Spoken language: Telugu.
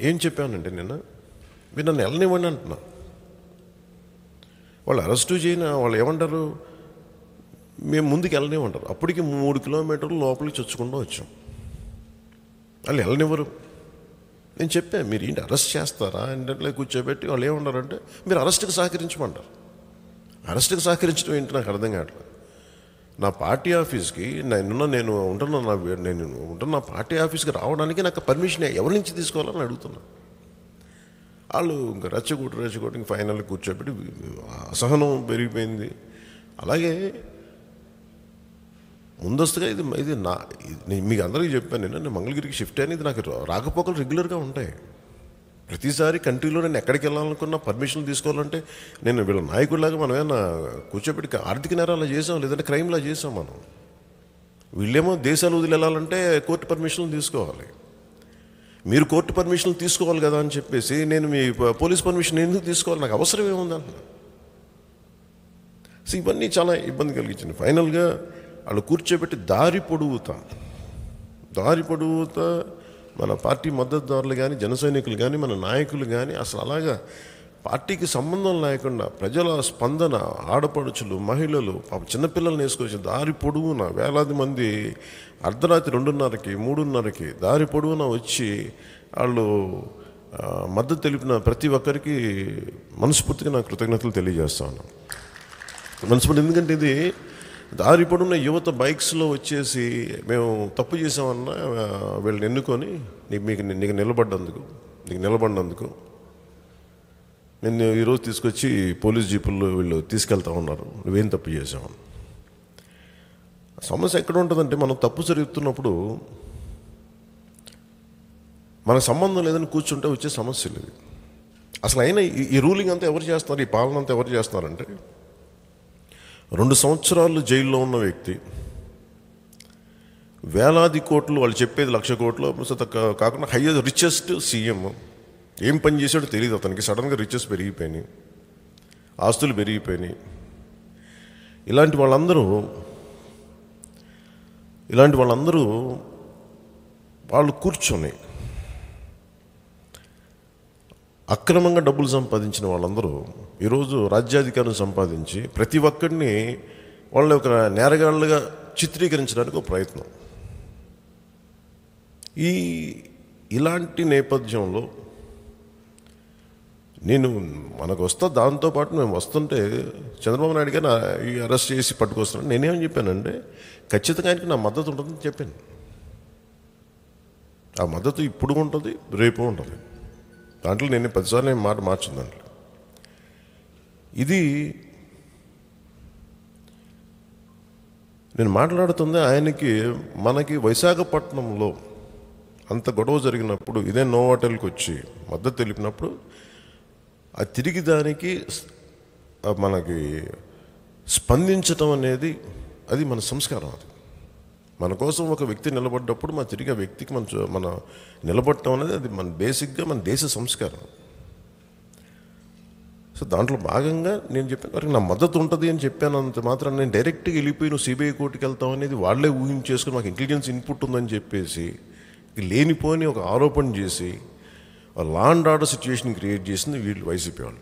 ఏం చెప్పానంటే నిన్న? మీరు నన్ను వెళ్ళనివ్వండి అంటున్నా. వాళ్ళు అరెస్టు చేయన? వాళ్ళు ఏమంటారు? మేము ముందుకు వెళ్ళనివ్వంటారు. అప్పటికి మూడు కిలోమీటర్లు లోపలికి చొచ్చుకుంటూ వచ్చాం. వాళ్ళు వెళ్ళనివ్వరు. నేను చెప్పాను మీరు ఏంటి అరెస్ట్ చేస్తారా? అంటే కూర్చోబెట్టి వాళ్ళు ఏమన్నారంటే మీరు అరెస్ట్కి సహకరించమంటారు. అరెస్ట్కి సహకరించడం ఏంటి నాకు అర్థం కావట్లేదు. నా పార్టీ ఆఫీస్కి నేనున్న నేను ఉంటున్న నా నేను ఉంటున్న నా పార్టీ ఆఫీస్కి రావడానికి నాకు పర్మిషన్ ఎవరి నుంచి తీసుకోవాలని అడుగుతున్నా. వాళ్ళు ఇంకా రెచ్చగొట్టు రెచ్చగొట్టి ఇంక ఫైనల్ కూర్చోబెట్టి అసహనం పెరిగిపోయింది. అలాగే ముందస్తుగా ఇది ఇది నా నేను మీకు అందరికీ చెప్పాను నేను నేను మంగళగిరికి షిఫ్ట్ అనేది నాకు రాకపోకలు రెగ్యులర్గా ఉంటాయి. ప్రతిసారి కంట్రీలో నేను ఎక్కడికి వెళ్ళాలనుకున్నా పర్మిషన్ తీసుకోవాలంటే నేను వీళ్ళ నాయకుడిలాగా మనం ఏమన్నా కూర్చోబెట్టి ఆర్థిక నేరాలు చేసాం లేదంటే క్రైమ్లా చేసాం మనం. వీళ్ళేమో దేశాలు వదిలి వెళ్ళాలంటే కోర్టు పర్మిషన్లు తీసుకోవాలి. మీరు కోర్టు పర్మిషన్లు తీసుకోవాలి కదా అని చెప్పేసి నేను మీ పోలీస్ పర్మిషన్ ఎందుకు తీసుకోవాలి? నాకు అవసరం ఏముంది అంటున్నా సో ఇవన్నీ చాలా ఇబ్బంది కలిగించింది. ఫైనల్గా వాళ్ళు కూర్చోబెట్టి దారి పొడుగుతా. దారి పొడుగుతా మన పార్టీ మద్దతుదారులు కానీ జన సైనికులు కానీ మన నాయకులు కానీ అసలు అలాగా పార్టీకి సంబంధం లేకుండా ప్రజల స్పందన ఆడపడుచులు మహిళలు పాప చిన్నపిల్లల్ని వేసుకొచ్చి దారి పొడవున వేలాది మంది అర్ధరాత్రి రెండున్నరకి మూడున్నరకి దారి పొడవున వచ్చి వాళ్ళు మద్దతు తెలిపిన ప్రతి ఒక్కరికి మనస్ఫూర్తిగా నా కృతజ్ఞతలు తెలియజేస్తాను మనస్ఫూర్తి ఎందుకంటే ఇది దారి పొడున్న యువత బైక్స్లో వచ్చేసి మేము తప్పు చేసామన్నా వీళ్ళని ఎన్నుకొని నీకు మీకు నీకు నిలబడ్డందుకు నీకు నిలబడినందుకు నిన్ను ఈరోజు తీసుకొచ్చి పోలీస్ జీపుల్లో వీళ్ళు తీసుకెళ్తా ఉన్నారు. నువ్వేం తప్పు చేసావు సమస్య ఎక్కడ ఉంటుందంటే మనం తప్పు జరుగుతున్నప్పుడు మనకు సంబంధం లేదని కూర్చుంటే వచ్చే సమస్యలు లేదు. అసలు అయినా ఈ రూలింగ్ అంతా ఎవరు చేస్తున్నారు? ఈ పాలన అంతా ఎవరు చేస్తున్నారంటే రెండు సంవత్సరాలు జైల్లో ఉన్న వ్యక్తి వేలాది కోట్లు వాళ్ళు చెప్పేది లక్ష కోట్లు కాకుండా హయ్యెస్ట్ రిచెస్ట్ సీఎం. ఏం పని చేశాడో తెలియదు అతనికి. సడన్గా రిచెస్ పెరిగిపోయినాయి. ఆస్తులు పెరిగిపోయినాయి. ఇలాంటి వాళ్ళందరూ ఇలాంటి వాళ్ళందరూ వాళ్ళు కూర్చొని అక్రమంగా డబ్బులు సంపాదించిన వాళ్ళందరూ ఈరోజు రాజ్యాధికారం సంపాదించి ప్రతి ఒక్కరిని వాళ్ళ ఒక నేరగాళ్ళుగా చిత్రీకరించడానికి ఒక ప్రయత్నం. ఈ ఇలాంటి నేపథ్యంలో నేను మనకు వస్తా దాంతోపాటు మేము వస్తుంటే చంద్రబాబు నాయుడు గారు ఈ అరెస్ట్ చేసి పట్టుకొస్తున్నాను నేనేం చెప్పానంటే ఖచ్చితంగా ఆయనకి నా మద్దతు ఉంటుందని చెప్పాను. ఆ మద్దతు ఇప్పుడు ఉంటుంది రేపు ఉంటుంది. దాంట్లో నేను పదిసార్లు నేను మాట మార్చింది దాంట్లో. ఇది నేను మాట్లాడుతుంది ఆయనకి మనకి విశాఖపట్నంలో అంత గొడవ జరిగినప్పుడు ఇదే నోవాటెల్కి వచ్చి మద్దతు తెలిపినప్పుడు ఆ తిరిగి దానికి మనకి స్పందించటం అనేది అది మన సంస్కారం అది. మన కోసం ఒక వ్యక్తి నిలబడ్డప్పుడు మన తిరిగి ఆ వ్యక్తికి మన మన నిలబడటం అనేది అది మన బేసిక్గా మన దేశ సంస్కారం. సో దాంట్లో భాగంగా నేను చెప్పాను వారికి నా మద్దతు ఉంటుంది అని చెప్పాను అంత మాత్రం నేను డైరెక్ట్గా వెళ్ళిపోయి నువ్వు సిబిఐ కోర్టుకి వెళ్తావు అనేది వాళ్ళే ఊహించేసుకుని మాకు ఇంటెలిజెన్స్ ఇన్పుట్ ఉందని చెప్పేసి లేనిపోని ఒక ఆరోపణ చేసి law and order situation create చేసింది వీళ్ళు వైసీపీ వాళ్ళు.